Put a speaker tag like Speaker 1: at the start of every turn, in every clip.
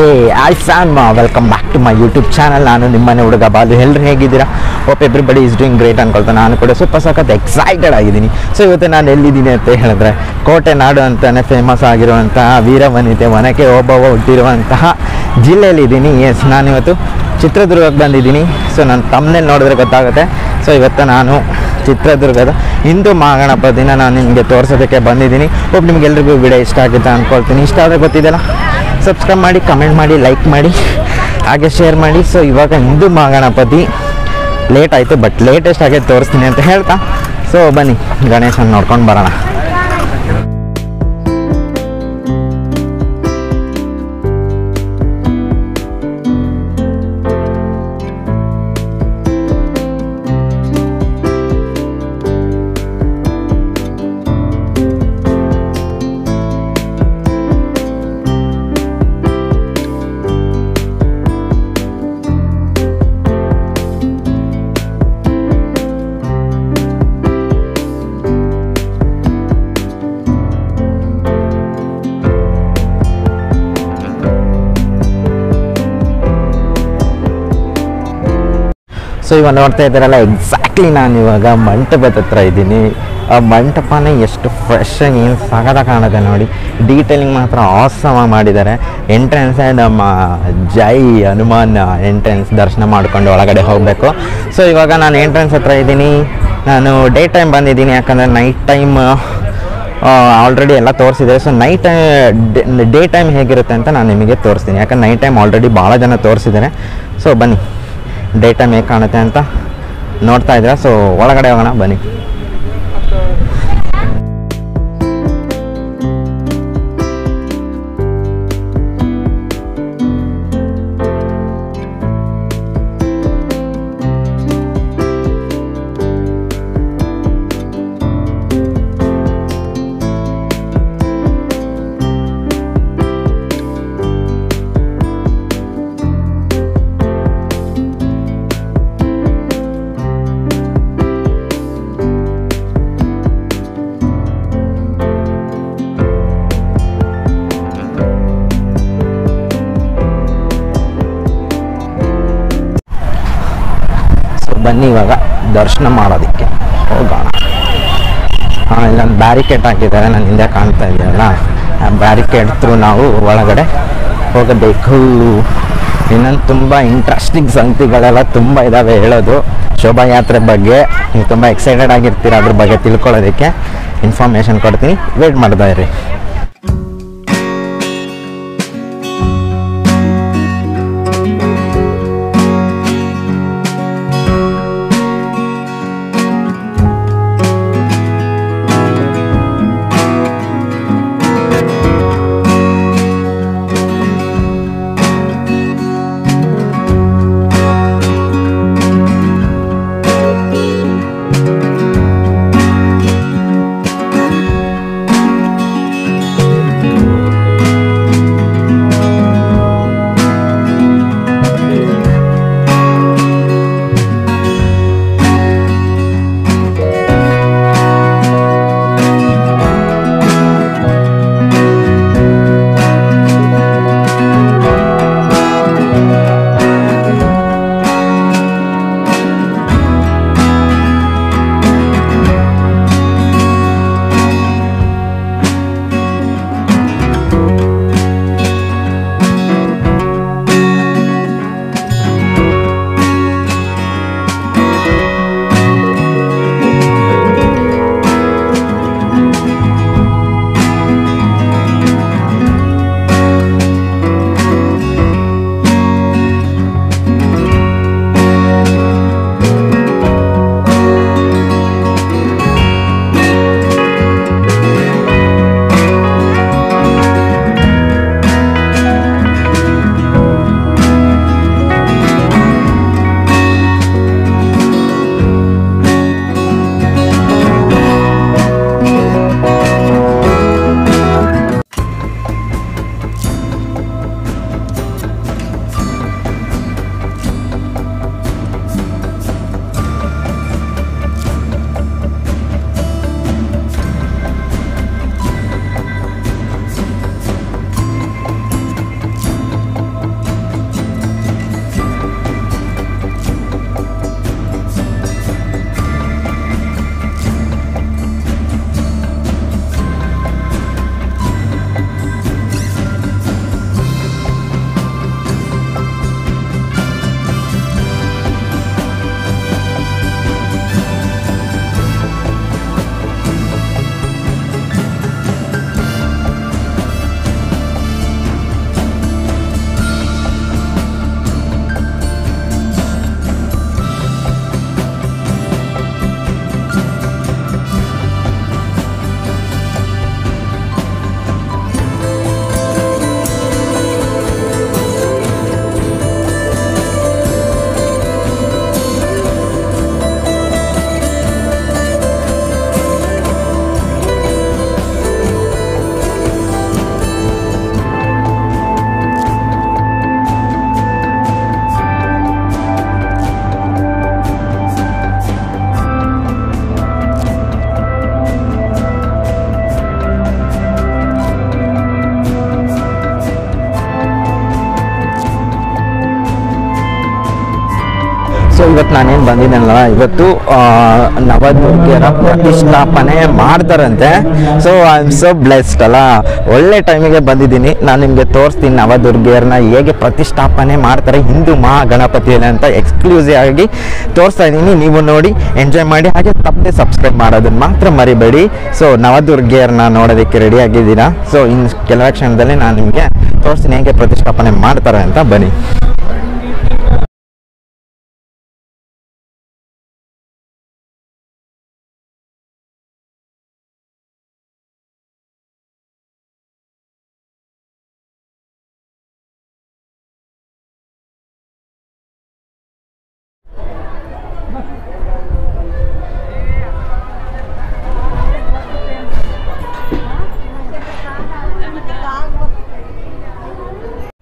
Speaker 1: ಏ, I'm welcome back to my YouTube channel ನಾನು ನಿಮ್ಮನೆ ಹುಡುಗ ಬಾಲು. ಎಲ್ಲರೂ ಹೇಗಿದ್ದೀರಾ? Hope everybody is doing great ಅನ್ಕೊಳ್ತಾ ನಾನು ಕೂಡ ಸ್ವಲ್ಪ ಸಖತ್ ಎಕ್ಸೈಟೆಡ್ ಆಗಿದ್ದೀನಿ. ಸೊ ಇವತ್ತು ನಾನು ಎಲ್ಲಿದ್ದೀನಿ ಅಂತ ಹೇಳಿದ್ರೆ, ಕೋಟೆ ನಾಡು ಅಂತಲೇ ಫೇಮಸ್ ಆಗಿರುವಂತಹ ವೀರವನಿತೆ ಒನಕೆ ಓಬವ್ವ ಹುಟ್ಟಿರುವಂತಹ ಜಿಲ್ಲೆಯಲ್ಲಿದ್ದೀನಿ. ಎಸ್ ನಾನಿವತ್ತು ಚಿತ್ರದುರ್ಗಕ್ಕೆ ಬಂದಿದ್ದೀನಿ. ಸೊ ನಾನು ತಮ್ಮನೇಲಿ ನೋಡಿದ್ರೆ ಗೊತ್ತಾಗುತ್ತೆ. ಸೊ ಇವತ್ತು ನಾನು ಚಿತ್ರದುರ್ಗದ ಹಿಂದೂ ಮಹಾಗಣಪತಿನ ನಾನು ನಿಮಗೆ ತೋರಿಸೋದಕ್ಕೆ ಬಂದಿದ್ದೀನಿ. ಒಬ್ಬ ನಿಮಗೆಲ್ರಿಗೂ ವಿಡಿಯೋ ಇಷ್ಟ ಆಗುತ್ತೆ ಅಂದ್ಕೊಳ್ತೀನಿ ಇಷ್ಟ ಆದರೆ ಗೊತ್ತಿದೆಯಲ್ಲ? ಸಬ್ಸ್ಕ್ರೈಬ್ ಮಾಡಿ ಕಮೆಂಟ್ ಮಾಡಿ ಲೈಕ್ ಮಾಡಿ, ಹಾಗೆ ಶೇರ್ ಮಾಡಿ. ಸೊ ಇವಾಗ ಹಿಂದೂ ಮಹಾಗಣಪತಿ ಲೇಟ್ ಆಯಿತು ಬಟ್ ಲೇಟೆಸ್ಟ್ ಆಗೈತೆ ತೋರಿಸ್ತೀನಿ ಅಂತ ಹೇಳ್ತಾ. ಸೊ ಬನ್ನಿ, ಗಣೇಶನ ನೋಡ್ಕೊಂಡು ಬರೋಣ. ಸೊ ಇವಾಗ ನೋಡ್ತಾ ಇದ್ದಾರಲ್ಲ ಎಕ್ಸಾಕ್ಟ್ಲಿ ನಾನು ಇವಾಗ ಮಂಟಪದ ಹತ್ರ ಇದ್ದೀನಿ. ಆ ಮಂಟಪನೇ ಎಷ್ಟು ಫ್ರೆಶ್ ಆಗಿ ಏನು ಸಗದ ಕಾಣುತ್ತೆ ನೋಡಿ. ಡೀಟೇಲಿಂಗ್ ಮಾತ್ರ ಆಸಮ ಮಾಡಿದ್ದಾರೆ. ಎಂಟ್ರೆನ್ಸ್ ನಮ್ಮ ಜೈ ಹನುಮಾನ್ ಎಂಟ್ರೆನ್ಸ್ ದರ್ಶನ ಮಾಡ್ಕೊಂಡು ಒಳಗಡೆ ಹೋಗಬೇಕು. ಸೊ ಇವಾಗ ನಾನು ಎಂಟ್ರೆನ್ಸ್ ಹತ್ರ ಇದ್ದೀನಿ. ನಾನು ಡೇ ಟೈಮ್ ಬಂದಿದ್ದೀನಿ, ಯಾಕಂದರೆ ನೈಟ್ ಟೈಮ್ ಆಲ್ರೆಡಿ ಎಲ್ಲ ತೋರಿಸಿದೆ ಸೊ ನೈಟ್ ಡೇ ಟೈಮ್ ಹೇಗಿರುತ್ತೆ ಅಂತ ನಾನು ನಿಮಗೆ ತೋರಿಸ್ತೀನಿ. ಯಾಕಂದ್ರೆ ನೈಟ್ ಟೈಮ್ ಆಲ್ರೆಡಿ ಭಾಳ ಜನ ತೋರಿಸಿದ್ದಾರೆ. ಸೊ ಬನ್ನಿ. ಡೇ ಟೈಮ್ ಹೇಗೆ ಕಾಣುತ್ತೆ ಅಂತ ನೋಡ್ತಾ ಇದ್ದೀರಾ. ಸೊ ಒಳಗಡೆ ಹೋಗೋಣ ಬನ್ನಿ. ಬನ್ನಿ ಇವಾಗ ದರ್ಶನ ಮಾಡೋದಕ್ಕೆ. ಹೋಗೋಣ. ಹಾಂ ಇಲ್ಲೊಂದು ಬ್ಯಾರಿಕೇಡ್ ಹಾಕಿದ್ದಾರೆ ನಾನು ಹಿಂದೆ ಕಾಣ್ತಾ ಇದೆಯಲ್ಲ, ಆ ಬ್ಯಾರಿಕೇಡ್ ತ್ರೂ ನಾವು ಒಳಗಡೆ ಹೋಗಬೇಕು. ಇನ್ನೊಂದು ತುಂಬ ಇಂಟ್ರೆಸ್ಟಿಂಗ್ ಸಂಗತಿಗಳೆಲ್ಲ ತುಂಬ ಇದ್ದಾವೆ ಹೇಳೋದು. ಶೋಭಾಯಾತ್ರೆ ಬಗ್ಗೆ ನೀವು ತುಂಬ ಎಕ್ಸೈಟೆಡ್ ಆಗಿರ್ತೀರ ಅದ್ರ ಬಗ್ಗೆ ತಿಳ್ಕೊಳ್ಳೋದಕ್ಕೆ. ಇನ್ಫಾರ್ಮೇಷನ್ ಕೊಡ್ತೀನಿ. ವೇಟ್ ಮಾಡ್ತಾ ಇರಿ. ಇವತ್ತು ನಾನೇನು ಬಂದಿದ್ದೇನಲ್ಲ ಇವತ್ತು ನವದುರ್ಗರ ಪ್ರತಿಷ್ಠಾಪನೆ ಮಾಡ್ತಾರಂತೆ. So I am so blessed ಅಲ್ಲ. ಒಳ್ಳೆ ಟೈಮಿಗೆ ಬಂದಿದ್ದೀನಿ. ನಾನು ನಿಮಗೆ ತೋರಿಸ್ತೀನಿ ನವದುರ್ಗಿಯರನ್ನ ಹೇಗೆ ಪ್ರತಿಷ್ಠಾಪನೆ ಮಾಡ್ತಾರೆ. ಹಿಂದೂ ಮಹಾಗಣಪತಿಯಲ್ಲಿ ಅಂತ ಎಕ್ಸ್ಕ್ಲೂಸಿವ್ ಆಗಿ ತೋರಿಸ್ತಾ ಇದ್ದೀನಿ. ನೀವು ನೋಡಿ ಎಂಜಾಯ್ ಮಾಡಿ, ಹಾಗೆ ತಪ್ಪದೆ ಸಬ್ಸ್ಕ್ರೈಬ್ ಮಾಡೋದನ್ನು ಮಾತ್ರ ಮರಿಬೇಡಿ. ಸೊ ನವದುರ್ಗಿಯರನ್ನ ನೋಡೋದಕ್ಕೆ ರೆಡಿ ಆಗಿದ್ದೀರಾ? ಸೊ ಇನ್ನು ಕೆಲವೇ ಕ್ಷಣದಲ್ಲಿ ನಾನು ನಿಮಗೆ ತೋರಿಸ್ತೀನಿ, ಹೇಗೆ ಪ್ರತಿಷ್ಠಾಪನೆ ಮಾಡ್ತಾರೆ ಅಂತ ಬನ್ನಿ.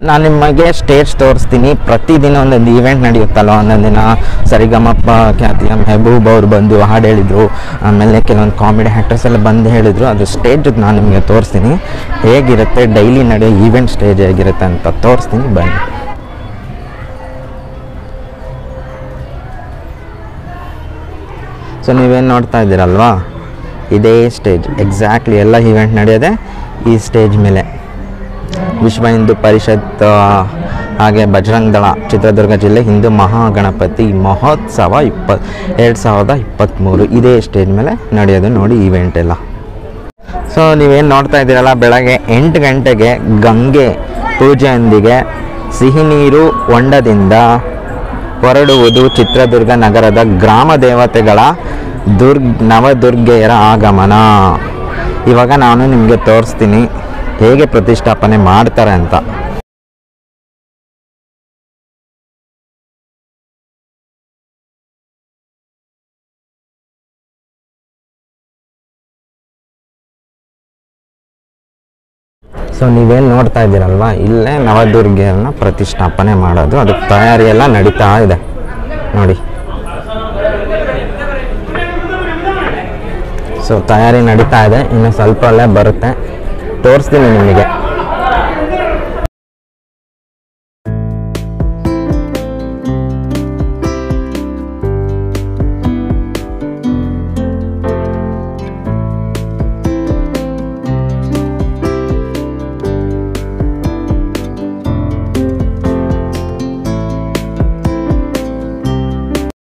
Speaker 1: ನಾನು ನಿಮಗೆ ಸ್ಟೇಜ್ ತೋರಿಸ್ತೀನಿ. ಪ್ರತಿದಿನ ಒಂದೊಂದು ಈವೆಂಟ್ ನಡೆಯುತ್ತಲ್ಲ ಒಂದೊಂದು ದಿನ ಸರಿಗಮಪ್ಪ ಖ್ಯಾತಿಯ ಮೆಹಬೂಬ್ ಅವರು ಬಂದು ಹಾಡು ಹೇಳಿದರು. ಆಮೇಲೆ ಕೆಲವೊಂದು ಕಾಮಿಡಿ ಆ್ಯಕ್ಟರ್ಸ್ ಎಲ್ಲ ಬಂದು ಹೇಳಿದರು. ಅದು ಸ್ಟೇಜ್ ನಾನು ನಿಮಗೆ ತೋರಿಸ್ತೀನಿ. ಹೇಗಿರುತ್ತೆ? ಡೈಲಿ ನಡೆಯೋ ಈವೆಂಟ್ ಸ್ಟೇಜ್ ಹೇಗಿರುತ್ತೆ ಅಂತ ತೋರಿಸ್ತೀನಿ. ಬನ್ನಿ. ಸೊ ನೀವೇನು ನೋಡ್ತಾ ಇದ್ದೀರಲ್ವಾ? ಇದೇ ಸ್ಟೇಜ್ ಎಕ್ಸಾಕ್ಟ್ಲಿ ಎಲ್ಲ ಈವೆಂಟ್ ನಡೆಯೋದೆ ಈ ಸ್ಟೇಜ್ ಮೇಲೆ. ವಿಶ್ವ ಹಿಂದೂ ಪರಿಷತ್ ಹಾಗೆ ಬಜರಂಗ್ ದಳ ಚಿತ್ರದುರ್ಗ ಜಿಲ್ಲೆ ಹಿಂದೂ ಮಹಾಗಣಪತಿ ಮಹೋತ್ಸವ ಇಪ್ಪ, ಎರಡು ಸಾವಿರದ ಇಪ್ಪತ್ತ್ಮೂರು ಇದೇ ಸ್ಟೇಜ್ ಮೇಲೆ ನಡೆಯೋದು ನೋಡಿ ಈವೆಂಟ್ ಎಲ್ಲ. ಸೊ ನೀವೇನು ನೋಡ್ತಾ ಇದ್ದೀರಲ್ಲ, ಬೆಳಗ್ಗೆ ಎಂಟು ಗಂಟೆಗೆ ಗಂಗೆ ಪೂಜೆಯೊಂದಿಗೆ ಸಿಹಿ ನೀರು ಹೊಂಡದಿಂದ ಹೊರಡುವುದು ಚಿತ್ರದುರ್ಗ ನಗರದ ಗ್ರಾಮ ದೇವತೆಗಳ ದುರ್ಗ್, ನವದುರ್ಗೆಯರ ಆಗಮನ. ಇವಾಗ ನಾನು ನಿಮಗೆ ತೋರಿಸ್ತೀನಿ. ಹೇಗೆ ಪ್ರತಿಷ್ಠಾಪನೆ ಮಾಡ್ತಾರೆ ಅಂತ. ಸೊ ನೀವೇನು ನೋಡ್ತಾ ಇದ್ದೀರಲ್ವಾ? ಇಲ್ಲೇ ನವದುರ್ಗೆಯನ್ನ ಪ್ರತಿಷ್ಠಾಪನೆ ಮಾಡೋದು. ಅದಕ್ಕೆ ತಯಾರಿ ಎಲ್ಲ ನಡೀತಾ ಇದೆ. ನೋಡಿ. ಸೊ ತಯಾರಿ ನಡೀತಾ ಇದೆ. ಇನ್ನು ಸ್ವಲ್ಪ ಅಲ್ಲೇ ಬರುತ್ತೆ. ತೋರಿಸ್ತೀನಿ ನಿಮಗೆ.